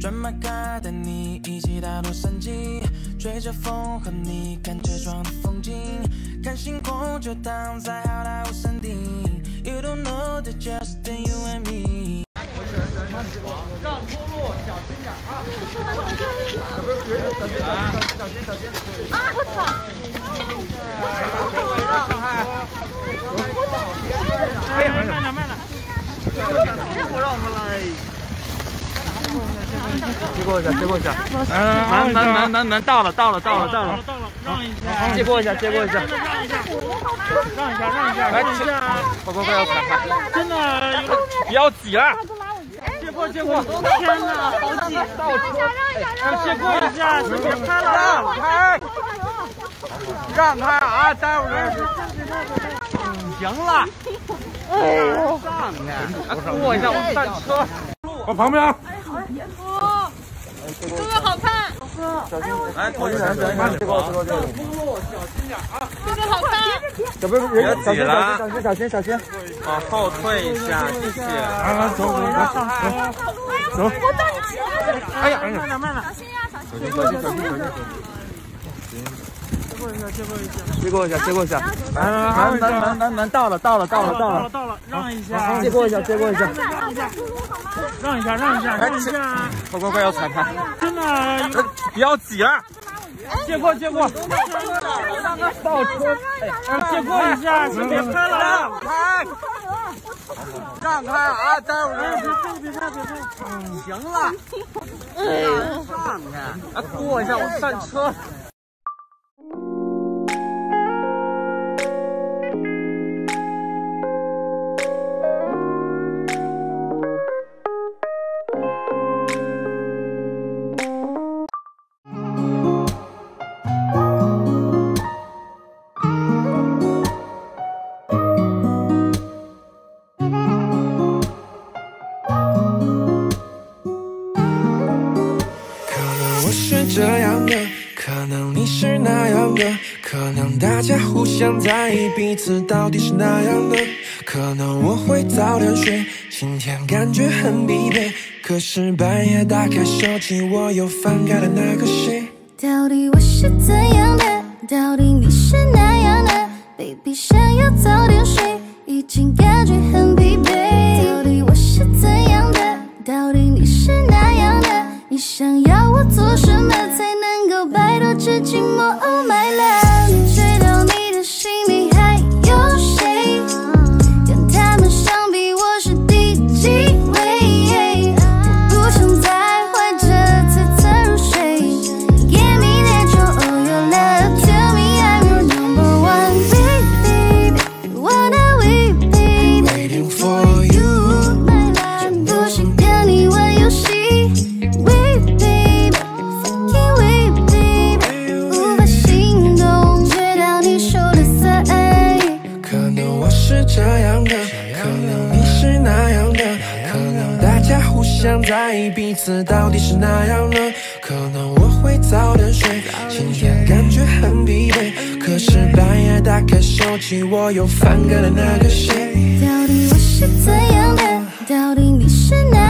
专门卡带你一起到洛杉矶，吹着风和你看车窗的风景，看星空就躺在好莱坞山顶。You don't know that just you and me。让出路，小心点啊！小心小心小心小心！啊！我操！哎呀，慢点慢点！我让我们来。借过一下，借过一下。门门门门门到了，到了，到了，到了，到了，让一下。借过一下，借过一下。让一下，让一下，让一下。来，一下。快快快，要踩踩。真的，不要挤了。借过，借过。天哪，好挤。让一下，让一下，让一下。借过一下，别拍了。让开。让开啊！待会儿。行了。哎呦，让开。过一下，我上车。往旁边。哥哥好看，哥哥，来，同学，小心点，小心点啊！哥哥好看，小朋友，小心，小心，小心，小心，往后退一下，谢谢。来来，走走走，走。我到你前面。哎呀，慢点，慢点，小心呀，小心。小心，小心，小心，过一下，接过一下，接过一下，接过一下。来来来，门门门门门到了，到了，到了，到了，到了，让一下。接过一下，接过一下。让一下，让一下，让一下，让一下。快快快，要踩拍！真的，不要挤了。借过，借过。倒车。借过一下，先别拍了。让开。让开啊！待会儿。别拍，别拍，别拍。行了。哎呦，让开。啊，过一下，我上车。这样的，可能你是那样的，可能大家互相在意彼此到底是那样的？可能我会早点睡，今天感觉很疲惫。可是半夜打开手机，我又翻开了那个谁？到底我是怎样的？到底你是哪样的？Baby 想家互相在意彼此到底是哪样呢？可能我会早点睡，今天感觉很疲惫。可是半夜打开手机，我又翻开了那个谁？到底我是怎样的？到底你是哪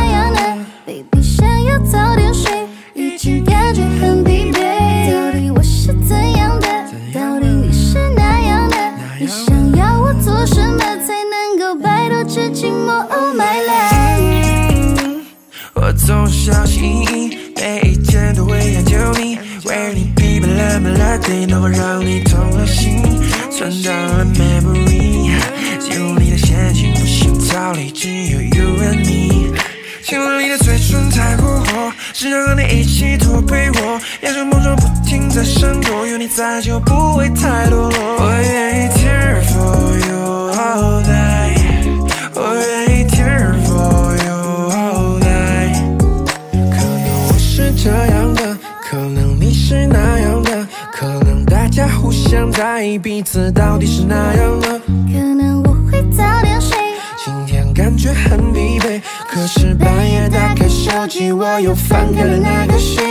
总是小心翼翼，每一天都会研究你，为你疲惫了 melody，能够让你痛了心，存档了 memory，记录你的心情，不想逃离，只有 you and me。亲吻你的嘴唇太过火，只想和你一起躲被窝，眼神梦中不停在闪躲，有你在就不会太堕落。我愿意彼此到底是哪样呢。可能我会早点睡，今天感觉很疲惫，可是半夜打开手机，我又翻开了那个谁。